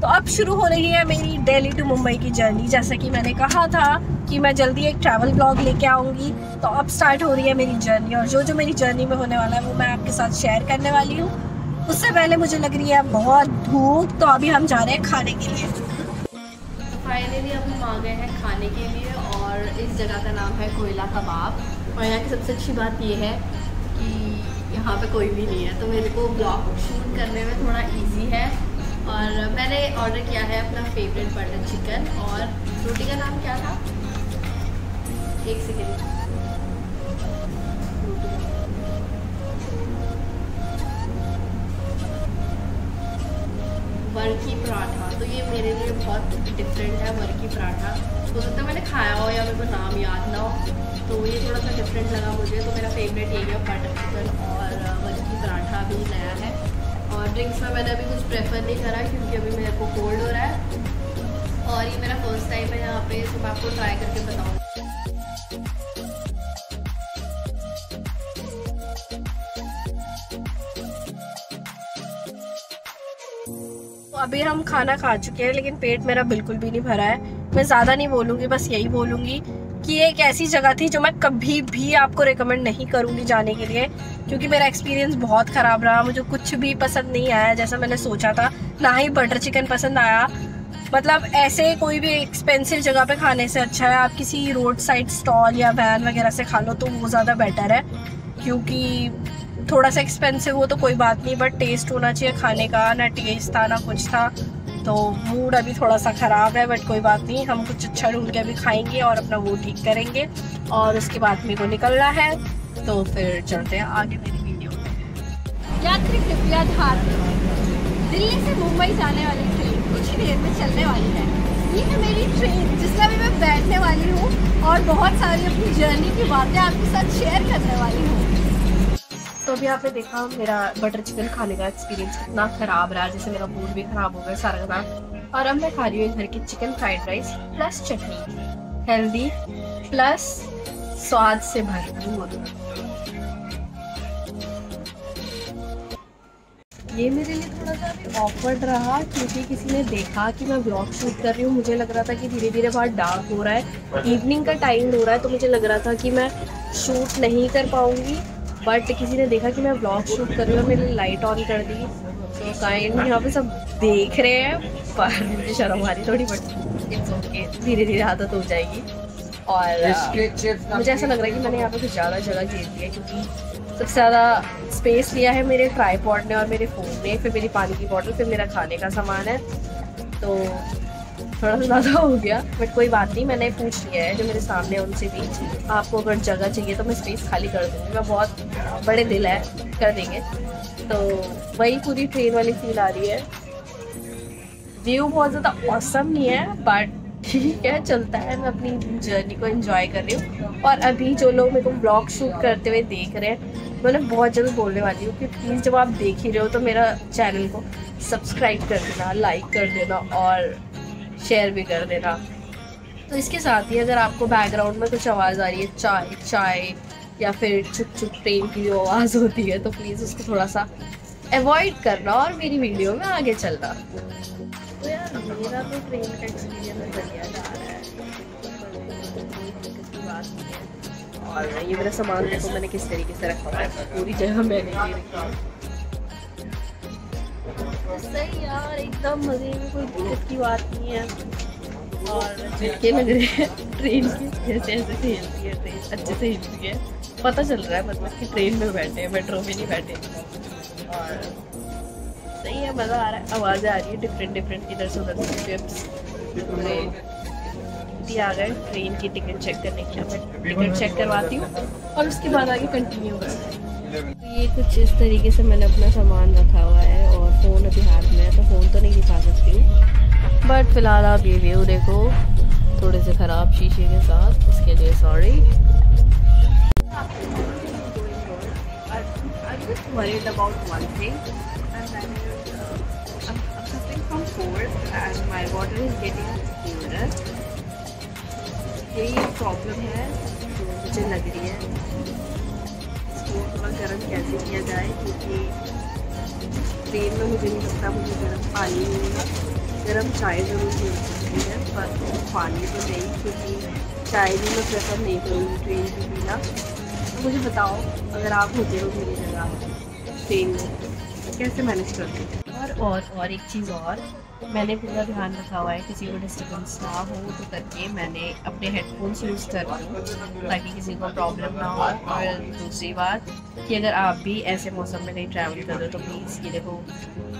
तो अब शुरू हो रही है मेरी दिल्ली टू मुंबई की जर्नी जैसा कि मैंने कहा था कि मैं जल्दी एक ट्रैवल ब्लॉग लेके आऊँगी तो अब स्टार्ट हो रही है मेरी जर्नी और जो जो मेरी जर्नी में होने वाला है, वो मैं आपके साथ शेयर करने वाली हूँ. उससे पहले मुझे लग रही है बहुत धूप तो अभी हम जा रहे हैं खाने के लिए. फाइनली हम आ गए हैं खाने के लिए इस जगह का नाम है कोयला कबाब। और यहाँ की सबसे अच्छी बात ये है कि यहाँ पे कोई भी नहीं है। तो मेरे को ब्लॉग शूट करने में थोड़ा इजी है। और मैंने ऑर्डर किया है अपना फेवरेट बटर चिकन और रोटी का नाम क्या था? एक सेकेंड वर्की पराठा। तो ये मेरे लिए बहुत डिफरेंट है वर्की पराठा। हो सकता है मैंने खाया हो या मेरे को नाम याद ना हो। तो ये थोड़ा सा डिफरेंट लगा मुझे तो मेरा फेवरेट यही है बटर चिकन और वर्की पराठा भी नया है। और ड्रिंक्स में मैंने अभी कुछ प्रेफर नहीं करा क्योंकि अभी मेरे को कोल्ड हो रहा है। और ये मेरा फ़र्स्ट टाइम है यहाँ पे तो मैं आपको ट्राई करके बताऊँगी। अभी हम खाना खा चुके हैं, लेकिन पेट मेरा बिल्कुल भी नहीं भरा है। मैं ज़्यादा नहीं बोलूँगी, बस यही बोलूँगी कि ये एक ऐसी जगह थी जो मैं कभी भी आपको रिकमेंड नहीं करूँगी जाने के लिए, क्योंकि मेरा एक्सपीरियंस बहुत ख़राब रहा। मुझे कुछ भी पसंद नहीं आया, जैसा मैंने सोचा था। ना ही बटर चिकन पसंद आया। मतलब ऐसे कोई भी एक्सपेंसिव जगह पे खाने से अच्छा है। आप किसी रोड साइड स्टॉल या वैन वगैरह से खा लो तो वो ज़्यादा बेटर है, क्योंकि थोड़ा सा एक्सपेंसिव हो तो कोई बात नहीं बट टेस्ट होना चाहिए खाने का, ना टेस्ट था, ना कुछ था। तो मूड अभी थोड़ा सा ख़राब है बट कोई बात नहीं, हम कुछ अच्छा ढूंढ के अभी खाएँगे और अपना वो ठीक करेंगे। और उसके बाद मेरे को निकलना है तो फिर चलते हैं आगे मेरी वीडियो में यात्री कृपया ध्यान दिल्ली से मुंबई जाने वाली ट्रेन कुछ ही देर में चलने वाली है। ये है मेरी ट्रेन जिसमें अभी मैं बैठने वाली हूँ और बहुत सारी अपनी जर्नी की बातें आपके साथ शेयर करने वाली हूँ। तो अभी आपने देखा मेरा बटर चिकन खाने का एक्सपीरियंस कितना ख़राब रहा, जैसे मेरा मूड भी ख़राब हो गया सारा का और अब मैं खा रही हूँ घर की चिकन फ्राइड राइस प्लस चटनी। हेल्दी प्लस स्वाद से भरपूर। ये मेरे लिए थोड़ा सा अभी ऑकवर्ड रहा, क्योंकि किसी ने देखा कि मैं ब्लॉग शूट कर रही हूँ। मुझे लग रहा था कि धीरे धीरे बाहर डार्क हो रहा है। इवनिंग का टाइम हो रहा है तो मुझे लग रहा था कि मैं शूट नहीं कर पाऊँगी। बट किसी ने देखा कि मैं ब्लॉग शूट कर रही हूँ और मैंने लाइट ऑन कर दी। तो काइंड यहाँ पे सब देख रहे हैं पर मुझे शर्म आ रही थोड़ी बट इट्स ओके धीरे धीरे आदत हो जाएगी। और मुझे ऐसा लग रहा है कि मैंने यहाँ पे कुछ ज़्यादा जगह घेर दी है क्योंकि सबसे ज़्यादा स्पेस लिया है मेरे ट्राईपॉड ने और मेरे फ़ोन ने फिर मेरी पानी की बॉटल फिर मेरा खाने का सामान है। तो थोड़ा सा ज़्यादा हो गया बट कोई बात नहीं, मैंने पूछ लिया है जो मेरे सामने उनसे भी। आपको अगर जगह चाहिए तो मैं स्पेस खाली कर दूँगी। मैं बहुत बड़े दिल है कर देंगे। तो वही पूरी ट्रेन वाली फील आ रही है। व्यू बहुत ज़्यादा औसम नहीं है बट ठीक है, चलता है। मैं अपनी जर्नी को एंजॉय कर रही हूँ। और अभी जो लोग मेरे को ब्लॉग शूट करते हुए देख रहे हैं, मैं बहुत जल्द बोलने वाली हूँ कि प्लीज़ जब आप देख ही रहे हो तो मेरा चैनल को सब्सक्राइब कर देना लाइक कर देना और शेयर भी कर देना। तो इसके साथ ही अगर आपको बैकग्राउंड में कुछ आवाज़ आ रही है, चाय चाय, या फिर चुप चुप ट्रेन की जो आवाज़ होती है तो प्लीज़ उसको थोड़ा सा अवॉइड करना और मेरी वीडियो में आगे चलना। तो यार, मेरा तो ट्रेन का एक्सपीरियंस बढ़िया जा रहा है। और ये मेरा सामान देखो मैंने किस तरीके से रखा हुआ है। पूरी जगह मैंने सही यार, एकदम मज़े में कोई दिक्कत की बात नहीं है। और लग रहे हैं ट्रेन से है है पता चल रहा है मतलब कि ट्रेन में बैठे हैं मेट्रो में नहीं बैठे। और सही है, मज़ा आ रहा है, आवाज़ें आ रही है डिफरेंट डिफरेंट इधर से उधर से आ गए ट्रेन की टिकट चेक करने के लिए। टिकट चेक करवाती हूँ, और उसके बाद आगे कंटिन्यू करते हैं। ये कुछ इस तरीके से मैंने अपना सामान रखा हुआ है और फ़ोन अभी हाथ में है तो फ़ोन तो नहीं दिखा सकती हूँ। बट फ़िलहाल आप ये व्यू देखो थोड़े से ख़राब शीशे के साथ उसके लिए सॉरी uh, यही प्रॉब्लम है मुझे लग रही है। थोड़ा गर्म कैसे किया जाए, क्योंकि ट्रेन में मुझे नहीं लगता मुझे गर्म पानी मिलेगा। गर्म चाय ज़रूर मिल सकती है, पर पानी तो नहीं, क्योंकि चाय भी मैं प्रेफर नहीं करूँगी ट्रेन की पीना। तो मुझे बताओ, अगर आप होते हो मेरी जगह ट्रेन में कैसे मैनेज करते और और और एक चीज़ और, मैंने पूरा ध्यान रखा हुआ है किसी को डिस्टर्बेंस ना हो तो करके मैंने अपने हेडफोन्स यूज़ कर हूँ, ताकि किसी को प्रॉब्लम ना हो। और दूसरी बात कि अगर आप भी ऐसे मौसम में कहीं ट्रैवल कर रहे हो तो प्लीज़ ये देखो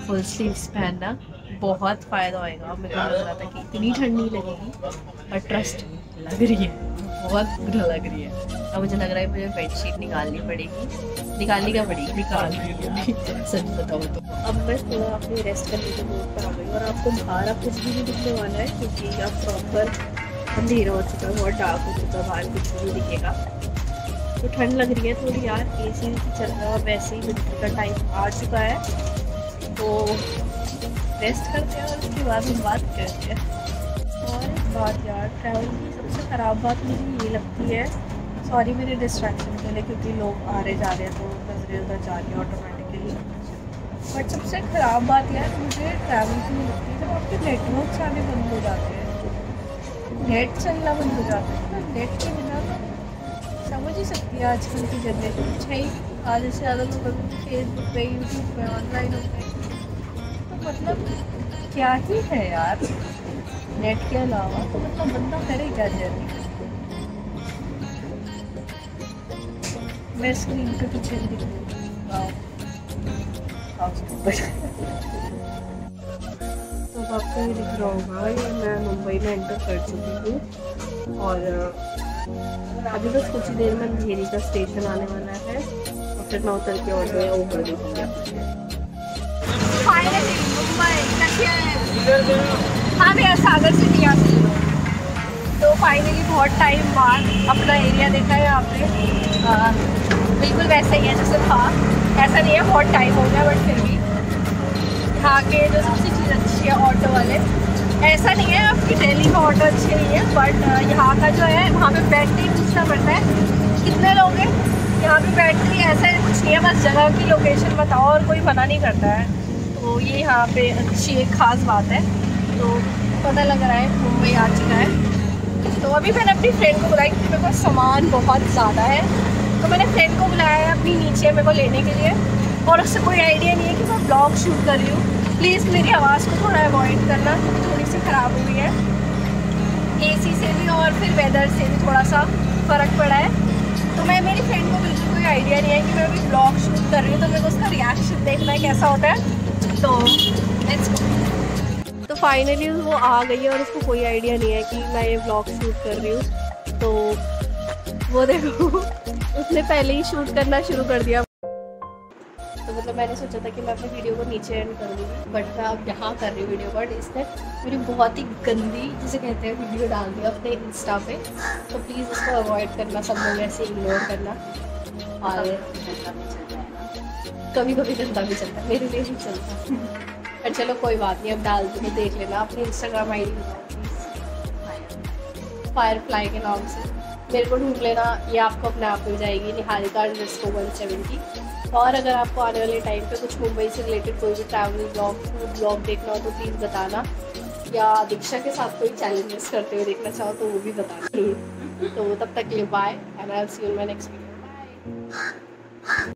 फुल स्लीव्स पहनना। बहुत फ़ायदा होएगा। मेरे को लग रहा था कि इतनी ठंड नहीं लगेगी पर ट्रस्ट लग रही है। बहुत लग रही है। अब मुझे लग रहा है मुझे बेडशीट निकालनी पड़ेगी। निकालनी क्या पड़ेगी? निकाल रही सच बताओ तो। अब मैं थोड़ा अपनी रेस्ट करने के मूड पर आ गई और आपको बाहर अब कुछ भी नहीं दिखने वाला है, क्योंकि अब प्रॉपर अंधेरा हो चुका है, बहुत डार्क हो चुका है, बाहर कुछ भी दिखेगा। तो ठंड लग रही है थोड़ी यार ए सी चल रहा है वैसे ही विंटर का टाइम आ चुका है। तो रेस्ट करते हैं और उसके बाद हम बात करते हैं। और बात यार ट्रैवल की सबसे ख़राब बात मुझे ये लगती है सॉरी मेरे डिस्ट्रैक्शन के लिए क्योंकि लोग आ रहे, जा रहे हैं तो नज़रें उधर जा रही है ऑटोमेटिकली बट सबसे ख़राब बात यह है मुझे ट्रैवल की लगती है जब आपके नेटवर्क आने बंद हो जाते हैं। नेट चलना बंद हो जाता है तो नेट के बिना तो समझ ही सकती है आजकल की जनरेशन ही आधे से ज़्यादा लोग फेसबुक पे यूट्यूब पे ऑनलाइन होते हैं मतलब क्या ही है यार? नेट के अलावा तो मतलब बंदा करे क्या जर्नी मैं स्क्रीन पे पीछे दिख तो आपको ये दिख रहा होगा ये मैं मुंबई में एंटर कर चुकी हूँ। और अभी बस कुछ ही देर में अंधेरी का स्टेशन आने वाला है। और फिर मैं उतर के ऑटो या ऊपर देखूँगी हाँ भैया सागर से नहीं दिया तो फाइनली बहुत टाइम बाद अपना एरिया देखा है पे। बिल्कुल वैसा ही है, जैसे था। ऐसा नहीं है, बहुत टाइम हो गया बट फिर भी। यहाँ के जो सबसे चीज़ अच्छी है ऑटो वाले। ऐसा नहीं है, आपकी दिल्ली का ऑटो अच्छे नहीं है बट यहाँ का जो है, वहाँ पे बैटरी पूछना पड़ता है, कितने लोग हैं? यहाँ पे बैटरी ऐसा कुछ नहीं है, बस जगह की लोकेशन बताओ और कोई मना नहीं करता है। तो ये यहाँ पे अच्छी एक ख़ास बात है। तो पता लग रहा है मुंबई आ चुका है। तो अभी मैंने अपनी फ्रेंड को बुलाया क्योंकि मेरे पास सामान बहुत ज़्यादा है। तो मैंने फ्रेंड को बुलाया है अपनी नीचे मेरे को लेने के लिए। और उससे कोई आइडिया नहीं है कि मैं ब्लॉग शूट कर रही हूँ। प्लीज़ मेरी आवाज़ को थोड़ा अवॉइड करना, क्योंकि थोड़ी सी ख़राब हुई है। एसी से भी और फिर वेदर से भी थोड़ा सा फ़र्क पड़ा है। तो मैं मेरी फ्रेंड को बिल्कुल कोई आइडिया नहीं है कि मैं अभी ब्लॉग शूट कर रही हूँ। तो मेरे को उसका रिएक्शन देखना है कैसा होता है। तो तो फाइनली वो आ गई है और उसको कोई आइडिया नहीं है कि मैं ये व्लॉग शूट कर रही हूँ। तो वो देखो, उसने पहले ही शूट करना शुरू कर दिया। तो मतलब मैंने सोचा था कि मैं अपनी वीडियो को नीचे एंड कर दूँगी बट मैं अब यहाँ कर रही हूँ वीडियो बट इसने मेरी बहुत ही गंदी, जिसे कहते हैं वीडियो डाल दिया अपने इंस्टा पे। तो प्लीज़ इसको अवॉइड करना, सब लोग ऐसे इग्नोर करना। और कभी कभी गंदा भी चलता है, मेरे लिए नहीं चलता पर चलो, कोई बात नहीं, अब डाल दूँ देख लेना अपनी Instagram I D fire fly के नाम से। मेरे को ढूंढ लेना, ये आपको अपने आप मिल जाएगी, निहारिका को वन सेवेंटी और अगर आपको आने वाले टाइम पे कुछ मुंबई से रिलेटेड कोई भी ट्रैवल ब्लॉग फ़ूड ब्लॉग देखना हो तो प्लीज़ बताना। या दीक्षा के साथ कोई चैलेंजेस करते हुए देखना चाहो तो वो भी बताना। तो तब तक के लिए bye and I see you my next video bye